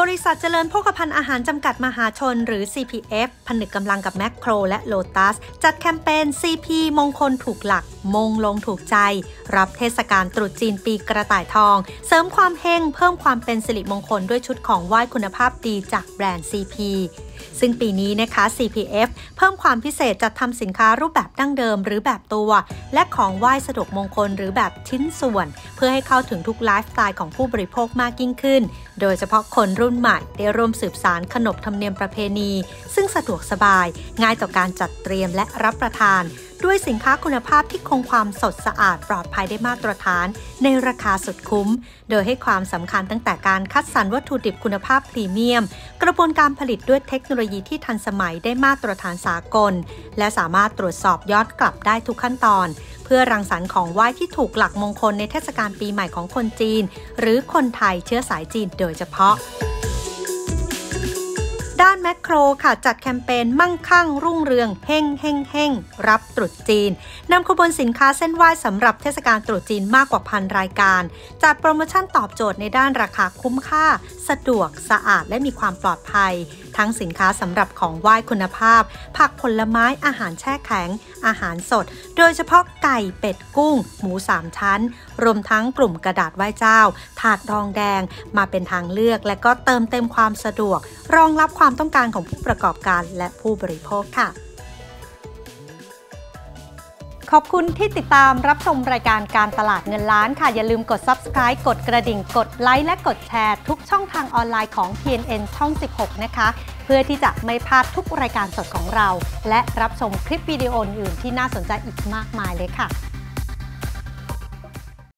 บริษัทเจริญโภคภัณฑ์อาหารจำกัดมหาชนหรือ CPF ผนึกกำลังกับแมคโครและโลตัส จัดแคมเปญ CP มงคลถูกหลัก มงลงถูกใจ รับเทศกาลตรุษจีนปีกระต่ายทอง เสริมความเฮงเพิ่มความเป็นสิริมงคลด้วยชุดของไหว้คุณภาพดีจากแบรนด์ CP ซึ่งปีนี้นะคะ CPF เพิ่มความพิเศษจัดทำสินค้ารูปแบบดั้งเดิมหรือแบบตัว และของไหว้สะดวกมงคลหรือแบบชิ้นส่วน เพื่อให้เข้าถึงทุกไลฟ์สไตล์ของผู้บริโภคมากยิ่งขึ้น โดยเฉพาะคนรุ่นใหม่ได้ร่วมสืบสานขนบธรรมเนียมประเพณี ซึ่งสะดวกสบาย ง่ายต่อการจัดเตรียมและรับประทาน ด้วยสินค้าคุณภาพที่คงความสดสะอาดปลอดภัยได้มาตรฐาน ในราคาสุดคุ้ม โดยให้ความสำคัญตั้งแต่การคัดสรรวัตถุดิบคุณภาพพรีเมียม กระบวนการผลิตด้วยเทคโนโลยีที่ทันสมัยได้มาตรฐานสากล และสามารถตรวจสอบย้อนกลับได้ทุกขั้นตอน เพื่อรังสรรค์ของไหว้ที่ถูกหลักมงคลในเทศกาลปีใหม่ของคนจีน หรือคนไทยเชื้อสายจีนโดยเฉพาะ ด้านแมคโครค่ะจัดแคมเปญมั่งคั่ง รุ่งเรืองเฮงเฮงเฮงรับตรุษจีนนำขบวนสินค้าเส้นไหว้สำหรับเทศกาลตรุษจีนมากกว่าพันรายการ จัดโปรโมชั่นตอบโจทย์ในด้านราคาคุ้มค่า สะดวกสะอาดและมีความปลอดภัย ทั้งสินค้าสำหรับของไหว้คุณภาพ ผักผลไม้อาหารแช่แข็ง อาหารสด โดยเฉพาะไก่เป็ดกุ้ง หมูสามชั้น รวมทั้งกลุ่มกระดาษไหว้เจ้า ถาดรองแดง มาเป็นทางเลือกและก็เติมเต็มความสะดวก รองรับความต้องการของผู้ประกอบการและผู้บริโภคค่ะ ขอบคุณที่ติดตามรับชมรายการการตลาดเงินล้านค่ะ อย่าลืมกด subscribe กดกระดิ่ง กดไลค์และกดแชร์ทุกช่องทางออนไลน์ของ PNN ช่อง 16 นะคะ เพื่อที่จะไม่พลาดทุกรายการสดของเรา และรับชมคลิปวิดีโออื่นที่น่าสนใจอีกมากมายเลยค่ะ